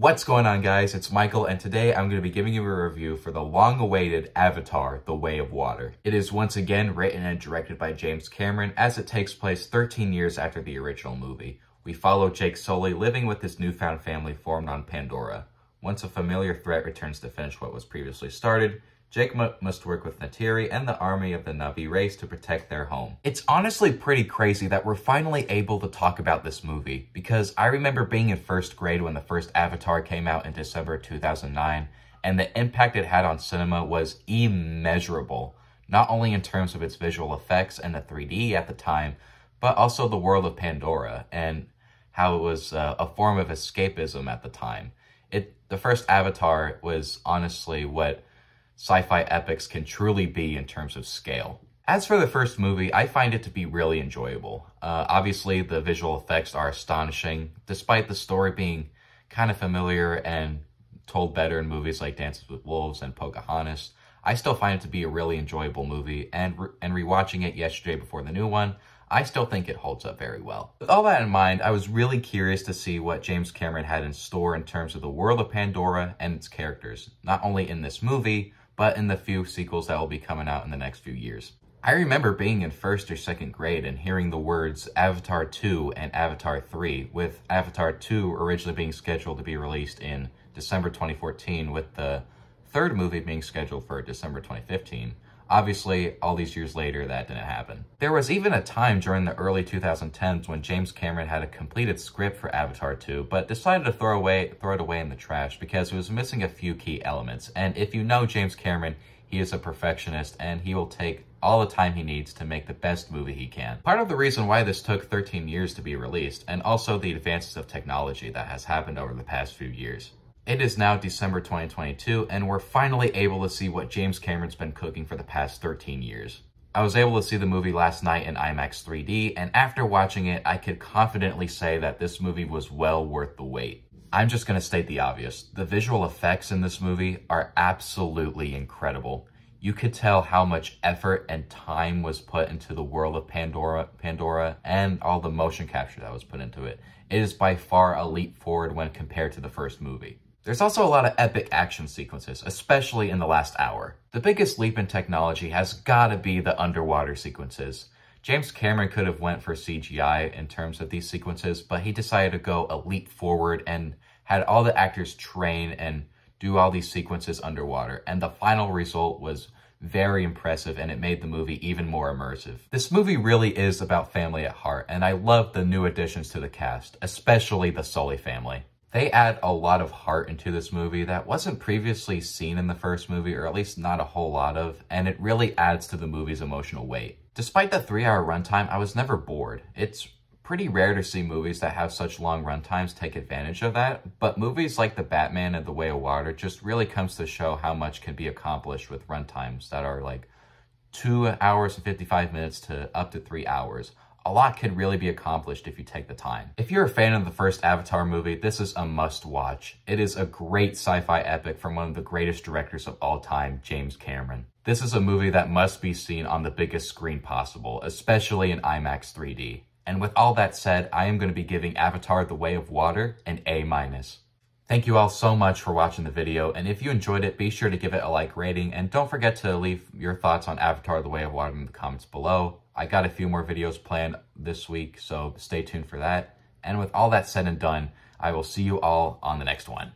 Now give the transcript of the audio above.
What's going on guys? It's Michael and today I'm going to be giving you a review for the long-awaited Avatar, The Way of Water. It is once again written and directed by James Cameron as it takes place 13 years after the original movie. We follow Jake Sully living with his newfound family formed on Pandora. Once a familiar threat returns to finish what was previously started, Jake must work with Neytiri and the army of the Na'vi race to protect their home. It's honestly pretty crazy that we're finally able to talk about this movie, because I remember being in first grade when the first Avatar came out in December 2009, and the impact it had on cinema was immeasurable, not only in terms of its visual effects and the 3D at the time, but also the world of Pandora, and how it was uh, a form of escapism at the time. It The first Avatar was honestly what sci-fi epics can truly be in terms of scale. As for the first movie, I find it to be really enjoyable. Uh, obviously, the visual effects are astonishing, despite the story being kind of familiar and told better in movies like Dances with Wolves and Pocahontas. I still find it to be a really enjoyable movie, and, re and rewatching it yesterday before the new one, I still think it holds up very well. With all that in mind, I was really curious to see what James Cameron had in store in terms of the world of Pandora and its characters, not only in this movie, but in the few sequels that will be coming out in the next few years. I remember being in first or second grade and hearing the words Avatar 2 and Avatar 3, with Avatar 2 originally being scheduled to be released in December 2014, with the third movie being scheduled for December 2015. Obviously, all these years later, that didn't happen. There was even a time during the early 2010s when James Cameron had a completed script for Avatar 2, but decided to throw, away, throw it away in the trash because it was missing a few key elements. And if you know James Cameron, he is a perfectionist and he will take all the time he needs to make the best movie he can. Part of the reason why this took 13 years to be released, and also the advances of technology that has happened over the past few years. It is now December 2022, and we're finally able to see what James Cameron's been cooking for the past 13 years. I was able to see the movie last night in IMAX 3D, and after watching it, I could confidently say that this movie was well worth the wait. I'm just going to state the obvious. The visual effects in this movie are absolutely incredible. You could tell how much effort and time was put into the world of Pandora, Pandora and all the motion capture that was put into it. It is by far a leap forward when compared to the first movie. There's also a lot of epic action sequences, especially in the last hour. The biggest leap in technology has gotta be the underwater sequences. James Cameron could have went for CGI in terms of these sequences, but he decided to go a leap forward and had all the actors train and do all these sequences underwater. And the final result was very impressive and it made the movie even more immersive. This movie really is about family at heart and I love the new additions to the cast, especially the Sully family. They add a lot of heart into this movie that wasn't previously seen in the first movie, or at least not a whole lot of, and it really adds to the movie's emotional weight. Despite the three hour runtime, I was never bored. It's pretty rare to see movies that have such long runtimes take advantage of that, but movies like The Batman and The Way of Water just really comes to show how much can be accomplished with runtimes that are like two hours and 55 minutes to up to three hours a lot can really be accomplished if you take the time. If you're a fan of the first Avatar movie, this is a must watch. It is a great sci-fi epic from one of the greatest directors of all time, James Cameron. This is a movie that must be seen on the biggest screen possible, especially in IMAX 3D. And with all that said, I am going to be giving Avatar The Way of Water an A-. minus. Thank you all so much for watching the video, and if you enjoyed it, be sure to give it a like rating, and don't forget to leave your thoughts on Avatar The Way of Water in the comments below. I got a few more videos planned this week, so stay tuned for that. And with all that said and done, I will see you all on the next one.